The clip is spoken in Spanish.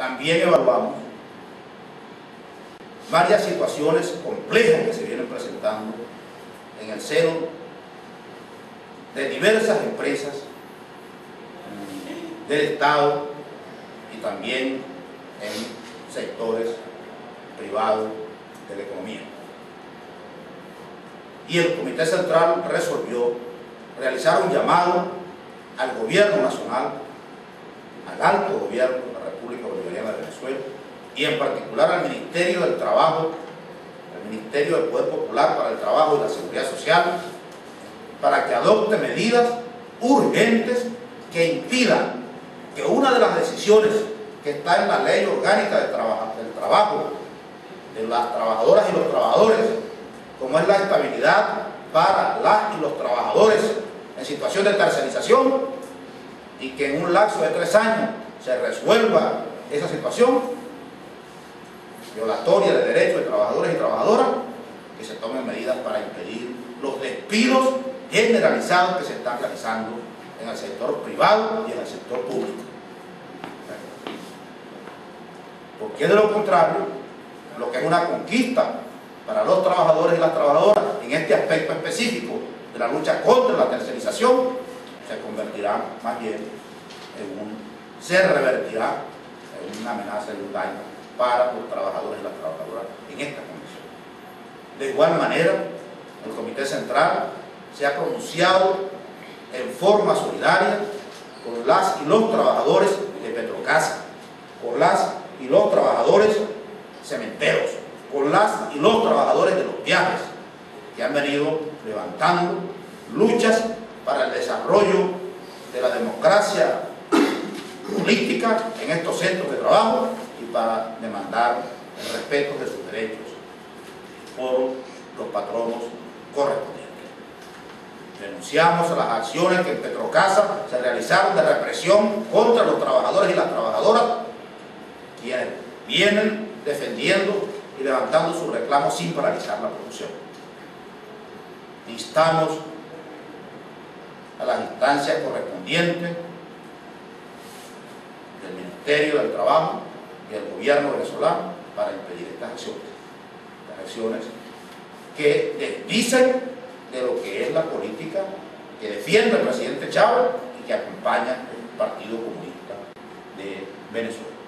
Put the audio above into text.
también evaluamos varias situaciones complejas que se vienen presentando en el seno de diversas empresas mm, del Estado y también en sectores privados de la economía. Y el Comité Central resolvió realizar un llamado al gobierno nacional, al alto gobierno República Bolivariana de Venezuela y en particular al Ministerio del Trabajo, al Ministerio del Poder Popular para el Trabajo y la Seguridad Social, para que adopte medidas urgentes que impidan que una de las decisiones que está en la ley orgánica del del trabajo de las trabajadoras y los trabajadores, como es la estabilidad para las y los trabajadores en situación de tercerización y que en un lapso de tres años se resuelva esa situación violatoria de derechos de trabajadores y trabajadoras, que se tomen medidas para impedir los despidos generalizados que se están realizando en el sector privado y en el sector público. Porque de lo contrario, lo que es una conquista para los trabajadores y las trabajadoras en este aspecto específico de la lucha contra la tercerización, se convertirá más bien en un, se revertirá en una amenaza y un daño para los trabajadores y las trabajadoras en esta condición. De igual manera, el Comité Central se ha pronunciado en forma solidaria con las y los trabajadores de Petrocasa, con las y los trabajadores cementeros, con las y los trabajadores de los viajes, que han venido levantando luchas para el desarrollo de la democracia política en estos centros de trabajo y para demandar el respeto de sus derechos por los patronos correspondientes. Denunciamos las acciones que en Petrocasa se realizaron de represión contra los trabajadores y las trabajadoras quienes vienen defendiendo y levantando sus reclamos sin paralizar la producción. Instamos a las instancias correspondientes Ministerio del Trabajo y del gobierno venezolano para impedir estas acciones. Estas acciones que desdicen de lo que es la política que defiende el presidente Chávez y que acompaña el Partido Comunista de Venezuela.